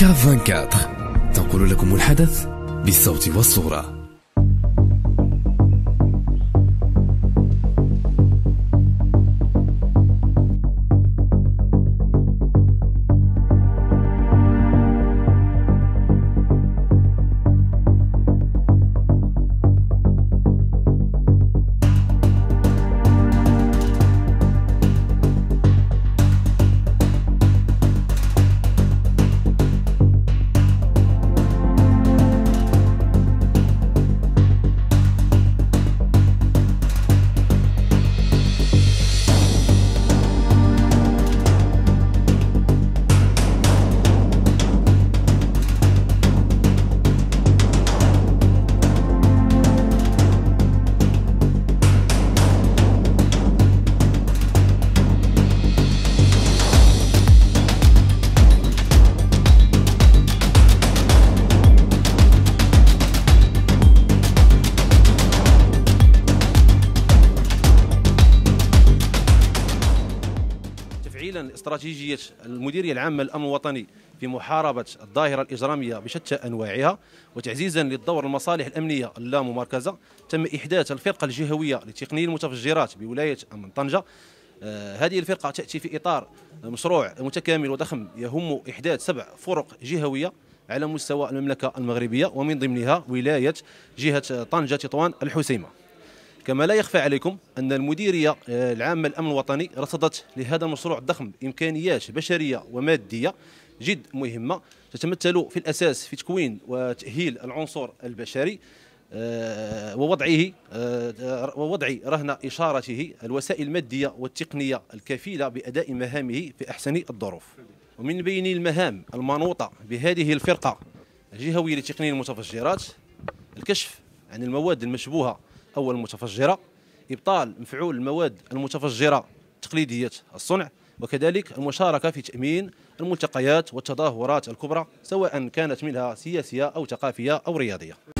كاف 24 تنقل لكم الحدث بالصوت والصورة. تفعيلا استراتيجية المديرية العامة للأمن الوطني في محاربة الظاهرة الإجرامية بشتى أنواعها وتعزيزا للدور المصالح الأمنية اللاممركزه تم إحداث الفرقة الجهوية لتقنيه المتفجرات بولاية من طنجة. آه هذه الفرقة تأتي في إطار مشروع متكامل وضخم يهم إحداث سبع فرق جهوية على مستوى المملكة المغربية ومن ضمنها ولاية جهة طنجة تطوان الحسيمة. كما لا يخفى عليكم أن المديرية آه، العامة للأمن الوطني رصدت لهذا المشروع الضخم إمكانيات بشرية ومادية جد مهمة تتمثل في الأساس في تكوين وتأهيل العنصر البشري آه، ووضعه آه، ووضع رهن إشارته الوسائل المادية والتقنية الكفيلة بأداء مهامه في أحسن الظروف. ومن بين المهام المنوطة بهذه الفرقة الجهوية لتقنية المتفجرات الكشف عن المواد المشبوهة أو المتفجرة إبطال مفعول المواد المتفجرة تقليدية الصنع وكذلك المشاركة في تأمين الملتقيات والتظاهرات الكبرى سواء كانت منها سياسية أو ثقافية أو رياضية.